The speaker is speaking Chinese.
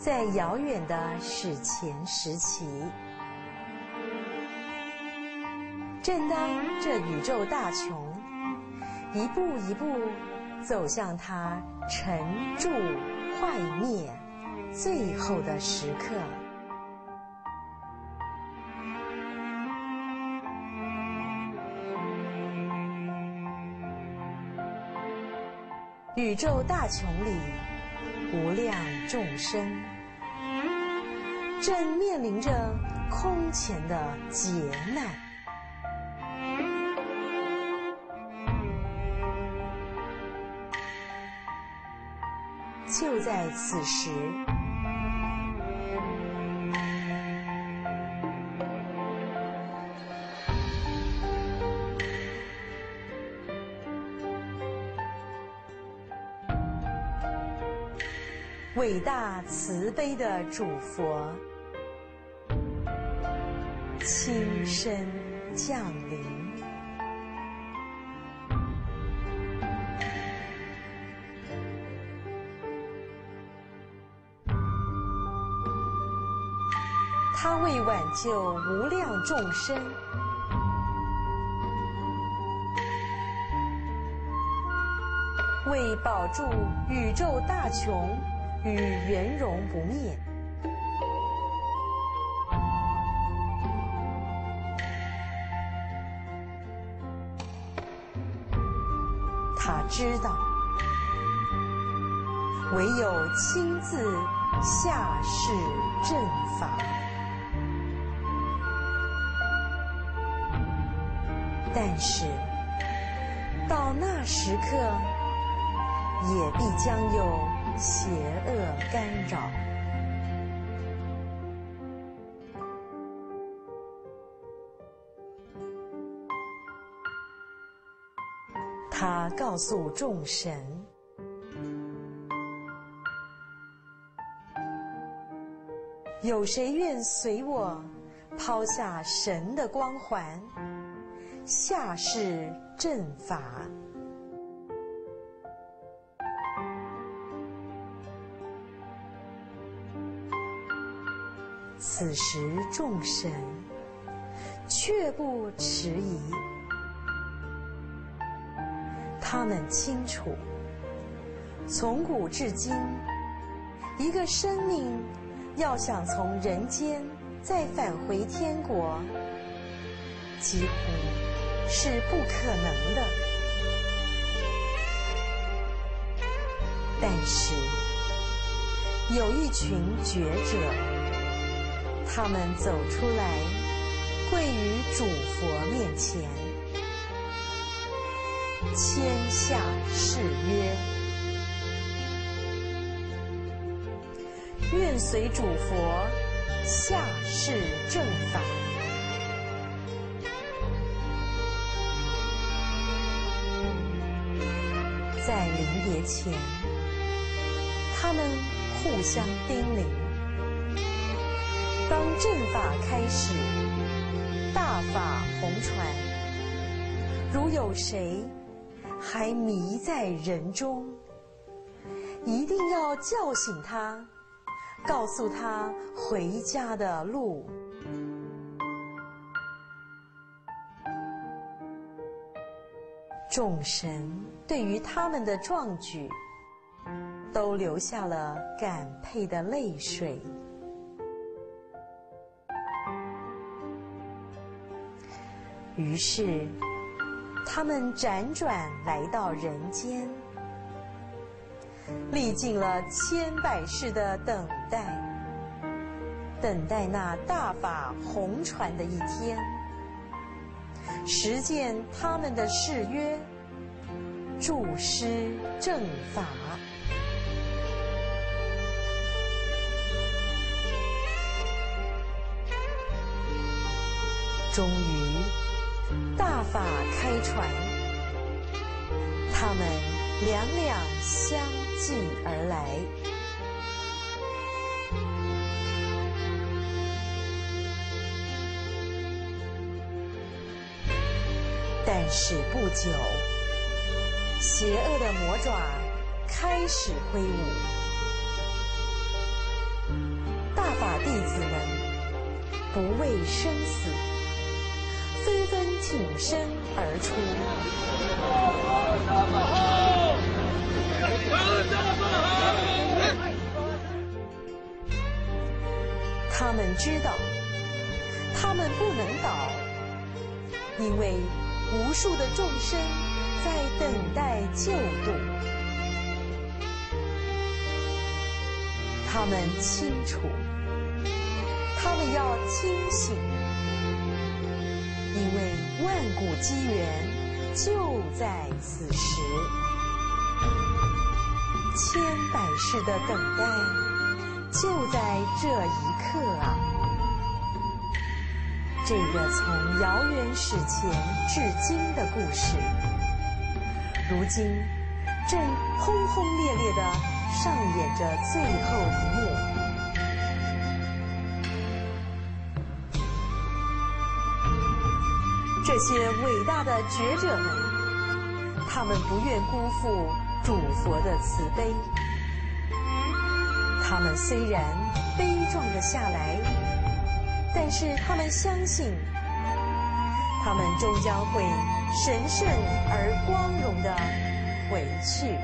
在遥远的史前时期，正当这宇宙大穹一步一步走向它沉住坏灭最后的时刻，宇宙大穹里无量众生正面临着空前的劫难。就在此时，伟大慈悲的主佛亲身降临。他为挽救无量众生，为保住宇宙大穹与圆融不灭，他知道，唯有亲自下世正法。但是，到那时刻，也必将有邪恶干扰。他告诉众神：“有谁愿随我抛下神的光环？”下世正法。此时众神却不迟疑，他们清楚，从古至今，一个生命要想从人间再返回天国，几乎。是不可能的，但是有一群觉者，他们走出来，跪于主佛面前，签下誓约，愿随主佛下世正法。在临别前，他们互相叮咛：当正法开始，大法红传，如有谁还迷在人中，一定要叫醒他，告诉他回家的路。众神对于他们的壮举，都流下了感佩的泪水。于是，他们辗转来到人间，历尽了千百世的等待，等待那大法红传的一天。实践他们的誓约，助师正法。终于，大法开传，他们两两相继而来。但是不久，邪恶的魔爪开始挥舞，大法弟子们不畏生死，纷纷挺身而出。他们知道，他们不能倒，因为无数的众生在等待救度。他们清楚，他们要清醒，因为万古机缘就在此时，千百世的等待。就在这一刻啊！这个从遥远史前至今的故事，如今正轰轰烈烈的上演着最后一幕。这些伟大的觉者们，他们不愿辜负主佛的慈悲。他们虽然悲壮的下来，但是他们相信，他们终将会神圣而光荣的回去。